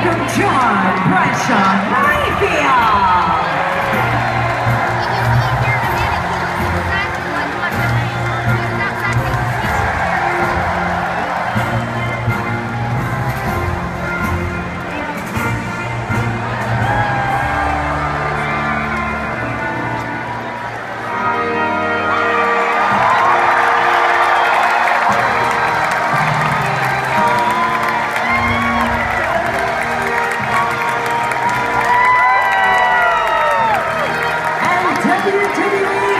Good John. Happy to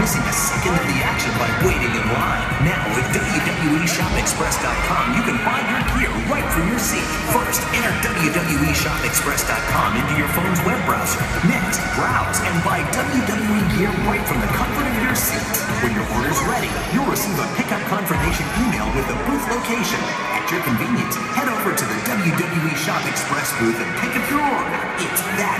missing a second of the action by waiting in line. Now with WWEShopExpress.com, you can buy your gear right from your seat. First, enter WWEShopExpress.com into your phone's web browser. Next, browse and buy WWE gear right from the comfort of your seat. When your order's ready, you'll receive a pickup confirmation email with the booth location. At your convenience, head over to the WWE Shop Express booth and pick up your order. It's that